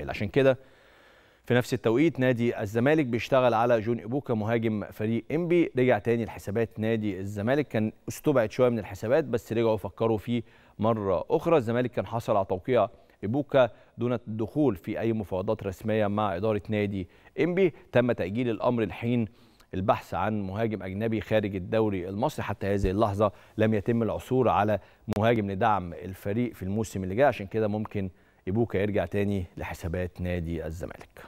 عشان كده في نفس التوقيت نادي الزمالك بيشتغل على جون إبوكا مهاجم فريق إنبي. رجع تاني لحسابات نادي الزمالك. كان استبعد شوية من الحسابات بس رجعوا فكروا فيه مرة أخرى. الزمالك كان حصل على توقيع إبوكا دون الدخول في أي مفاوضات رسمية مع إدارة نادي إنبي. تم تأجيل الأمر الحين. البحث عن مهاجم أجنبي خارج الدوري المصري حتى هذه اللحظة لم يتم العثور على مهاجم لدعم الفريق في الموسم اللي جاي. عشان كده ممكن إبوكا يرجع تاني لحسابات نادي الزمالك.